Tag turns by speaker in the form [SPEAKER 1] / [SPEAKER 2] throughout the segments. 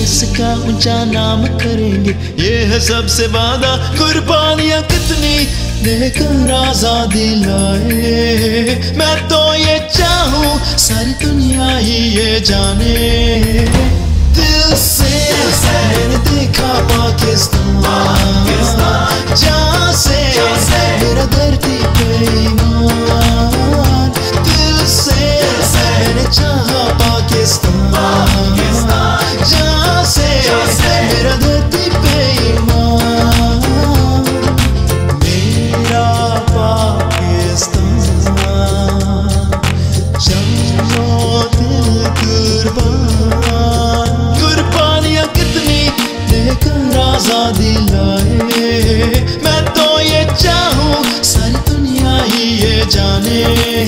[SPEAKER 1] देश का ऊँचा नाम करेंगे। ये है सबसे वादा कुर्बानियाँ कितनी? देकर आज़ादी लाए मैं तो ये चाहूँ, सारी दुनिया ही ये जाने। दिल से मैंने देखा पाकिस्तान। जहाँ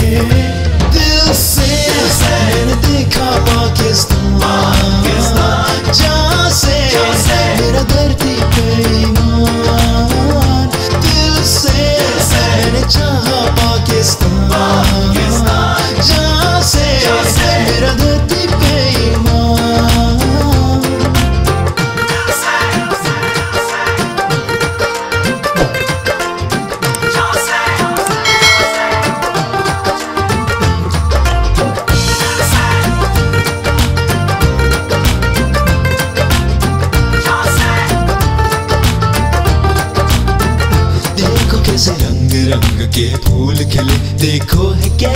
[SPEAKER 1] दिल से मैंने देखा पाकिस्तान जहाँ से मेरा धरती पे ईमान दिल से मैंने चाहा पाकिस्तान जहाँ से मेरा रंग के फूल खिले देखो है क्या